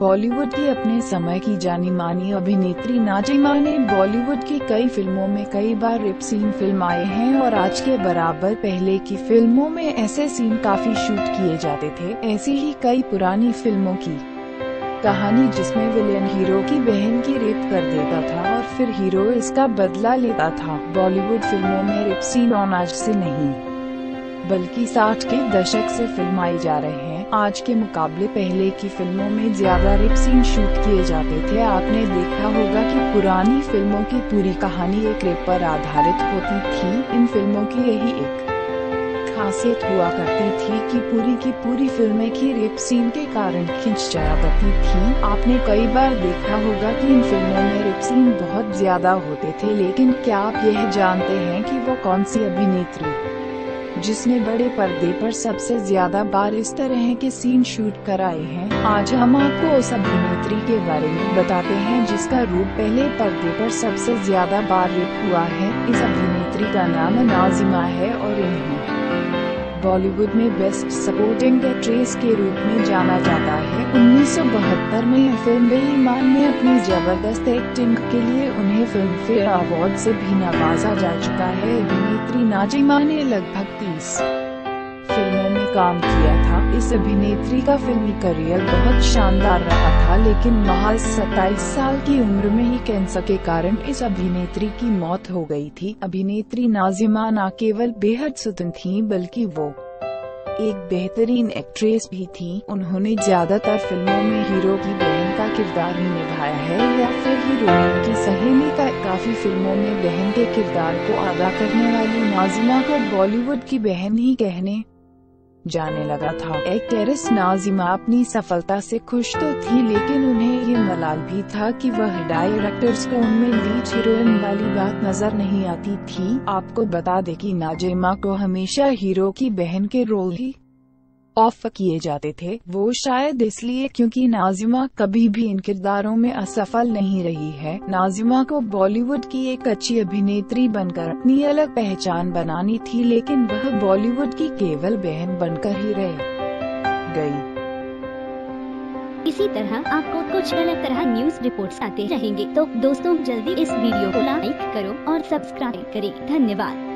बॉलीवुड की अपने समय की जानी मानी अभिनेत्री नाजिमा ने बॉलीवुड की कई फ़िल्मों में कई बार रिप सीन फ़िल्म आए हैं और आज के बराबर पहले की फ़िल्मों में ऐसे सीन काफ़ी शूट किए जाते थे। ऐसी ही कई पुरानी फ़िल्मों की कहानी जिसमें विलियन हीरो की बहन की रेप कर देता था और फिर हीरो इसका बदला लेता था। बॉलीवुड फ़िल्मों में रेप सीन ऑन आज से नहीं। बल्कि साठ के दशक से फिल्माए जा रहे हैं। आज के मुकाबले पहले की फ़िल्मों में ज़्यादा रिप सीन शूट किए जाते थे। आपने देखा होगा कि पुरानी फ़िल्मों की पूरी कहानी एक रेप पर आधारित होती थी। इन फ़िल्मों की यही एक खासियत हुआ करती थी कि पूरी की पूरी फ़िल्में की रेप सीन के कारण खींच जाया करती थी। आपने कई बार देखा होगा कि इन फ़िल्मों में रेप सीन बहुत ज़्यादा होते थे। लेकिन क्या आप यह जानते हैं कि वो कौन सी अभिनेत्री जिसने बड़े पर्दे पर सबसे ज़्यादा बार इस तरह के सीन शूट कराए हैं, आज हम आपको उस अभिनेत्री के बारे में बताते हैं जिसका रूप पहले पर्दे पर सबसे ज़्यादा बार रूप हुआ है। इस अभिनेत्री का नाम नाजिमा है और इन्हें बॉलीवुड में बेस्ट सपोर्टिंग एक्ट्रेस के रूप में जाना जाता है। 1972 में फ़िल्म बेईमान में अपनी ज़बरदस्त एक्टिंग के लिए उन्हें फ़िल्म फेयर अवार्ड से भी नवाजा जा चुका है। अभिनेत्री नाजिमा ने लगभग तीस फ़िल्मों में काम किया। इस अभिनेत्री का फिल्मी करियर बहुत शानदार रहा था, लेकिन महज सत्ताईस साल की उम्र में ही कैंसर के कारण इस अभिनेत्री की मौत हो गई थी। अभिनेत्री नाजिमा न ना केवल बेहद सुतन थी, बल्कि वो एक बेहतरीन एक्ट्रेस भी थी। उन्होंने ज़्यादातर फ़िल्मों में हीरो की बहन का किरदार ही निभाया है, या फिर हीरोइन की सहेली का। काफ़ी फ़िल्मों में बहन के किरदार को अदा करने वाली नाजिमा को बॉलीवुड की बहन ही कहने जाने लगा था। एक्ट्रेस नाजिमा अपनी सफलता से खुश तो थी, लेकिन उन्हें ये मलाल भी था कि वह डायरेक्टर्स को उनमें लीड हीरोइन वाली बात नज़र नहीं आती थी। आपको बता दे कि नाजिमा को हमेशा हीरो की बहन के रोल ही ऑफ़ किए जाते थे। वो शायद इसलिए क्योंकि नाजिमा कभी भी इन किरदारों में असफल नहीं रही है। नाजिमा को बॉलीवुड की एक अच्छी अभिनेत्री बनकर अपनी अलग पहचान बनानी थी, लेकिन वह बॉलीवुड की केवल बहन बनकर ही रह गई। इसी तरह आपको कुछ अलग तरह न्यूज़ रिपोर्ट्स आते रहेंगे। तो दोस्तों, जल्दी इस वीडियो को लाइक करो और सब्सक्राइब करें। धन्यवाद।